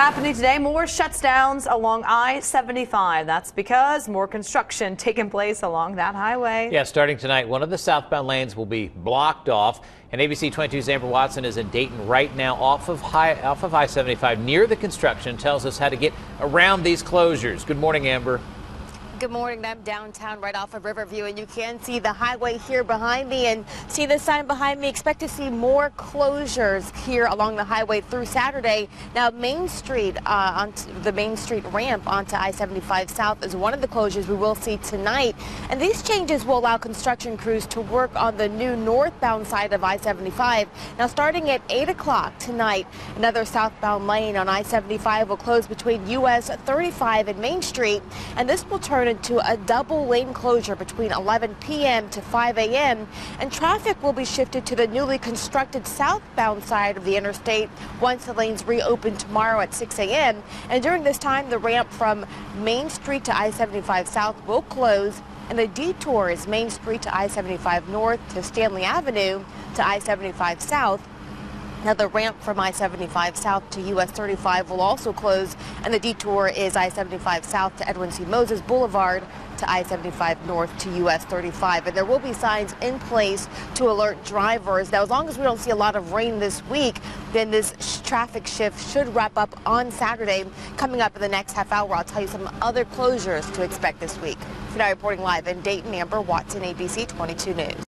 Happening today, more shutdowns along I-75. That's because more construction taking place along that highway. Yeah, starting tonight, one of the southbound lanes will be blocked off. And ABC 22's Amber Watson is in Dayton right now off of, high, off of I-75 near the construction, tells us how to get around these closures. Good morning, Amber. Good morning. I'm downtown right off of Riverview, and you can see the highway here behind me and see the sign behind me. Expect to see more closures here along the highway through Saturday. Now, Main Street, uh, on the Main Street ramp onto I-75 South is one of the closures we will see tonight. And these changes will allow construction crews to work on the new northbound side of I-75. Now, starting at 8 o'clock tonight, another southbound lane on I-75 will close between US 35 and Main Street, and this will turn into a double lane closure between 11 p.m. to 5 a.m. and traffic will be shifted to the newly constructed southbound side of the interstate once the lanes reopen tomorrow at 6 a.m. And during this time, the ramp from Main Street to I-75 South will close and the detour is Main Street to I-75 North to Stanley Avenue to I-75 South now, the ramp from I-75 south to US 35 will also close, and the detour is I-75 south to Edwin C. Moses Boulevard to I-75 north to US 35. And there will be signs in place to alert drivers. Now, as long as we don't see a lot of rain this week, then this sh traffic shift should wrap up on Saturday. Coming up in the next half hour, I'll tell you some other closures to expect this week. For now, reporting live in Dayton, Amber Watson, ABC 22 News.